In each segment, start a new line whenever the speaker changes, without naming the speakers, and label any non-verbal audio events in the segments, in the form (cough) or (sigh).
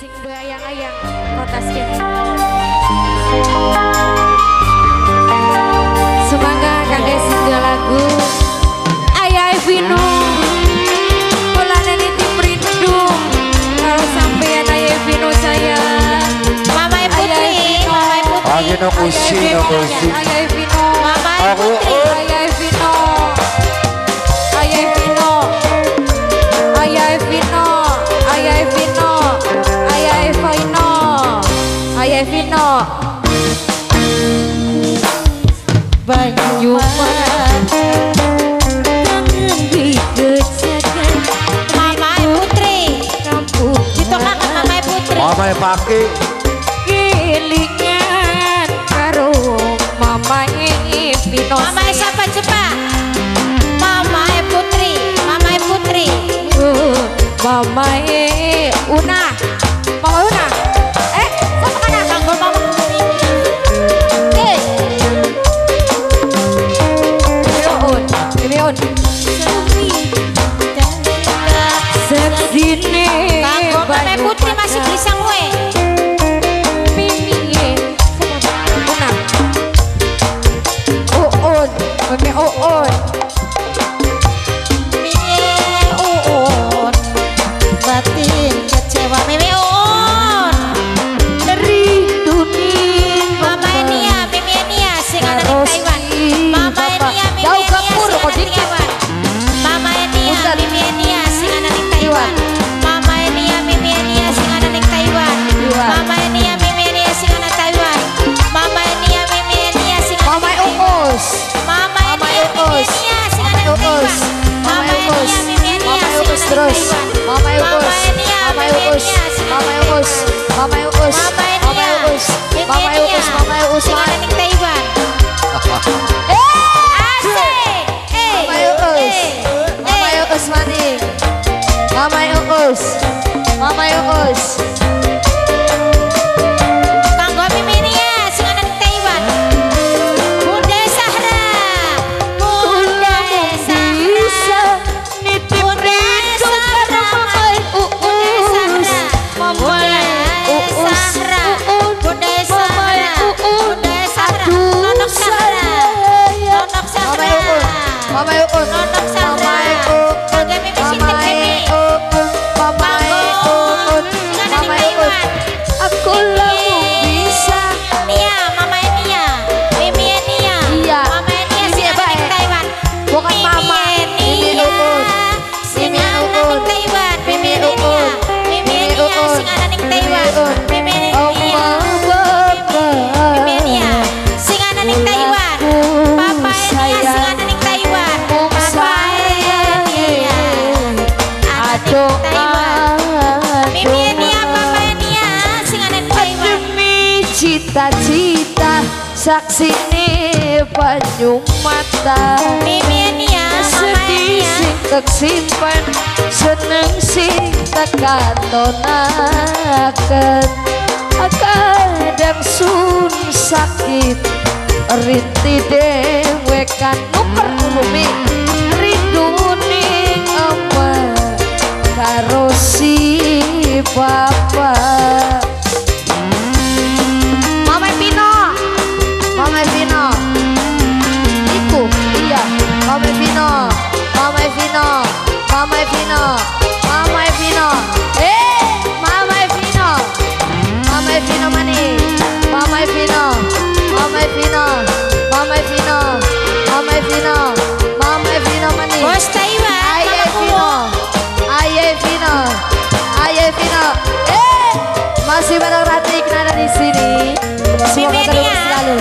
sing ayang-ayang kota skin. Semoga kangge sing lagu Ayah Evino Mulane niti merindu Kalau sampean Ayah Evino saya
Mama Putri, Mama Putri.
Lagi no kusi, no kusi.
Ayah Evino Evino Banyuman Kangen digejakan
Mama Putri.
Kampung
Kita kangen Mama Putri.
Mama pakai
Gilingan karo Mama Evino
Mama siapa cepat? Sing Mama.
Uus.
Mama
Mama Mama
di
terus. Mama.
Enia,
Mama
ana
Mama.
Taiwan.
Mama Uus.
Mama
Mama.
Mimi
Mama Uus. Mama
Taiwan. (laughs) Asik. Eh,
Mama
eh,
Mama. Uus maning. Mama Uus. Mama Uus.
Taiwan. Sing Taiwan. Sing Taiwan. Taiwan. Sing Taiwan.
Cita-cita saksine banyu mata
Mimi Nia.
sing tak simpan seneng sing tak katonaken kadang sun sakit rinti dewe kan nuker bumi rindu ning emak karo si bapak Mama Vino. Mama Vino. Eh Mama Vino. Mama Vino mani Mama Vino. Mama Vino. Mama Vino. Mama Vino. Mama Vino mani
Bos Taiwan,
Aye
Mama
Vino. Aye Vino. Aye Vino. Eh masih bareng Ratik ada di sini. Semoga
Mimi
terus
Nia.
selalu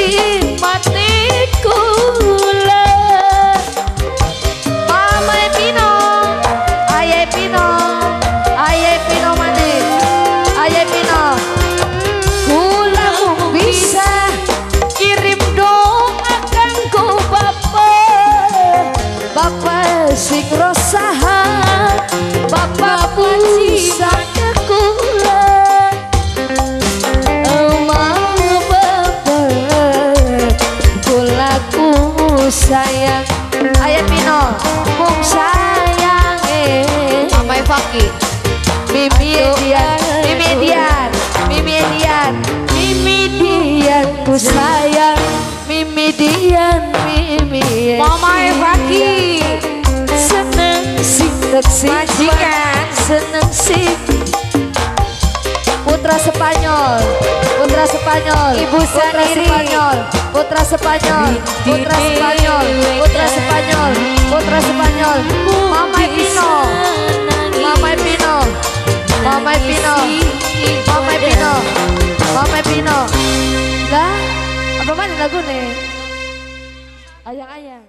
mati limpatiku
Mimi Dian Mimi
Mama Evaki.
Seneng sih teksi
Majikan.
Seneng sih. Putra Spanyol Putra Spanyol
Ibu
Putra
Spanyol Putra
Spanyol Putra Spanyol Putra Spanyol Putra Spanyol. Mama Evino Ayang-ayang.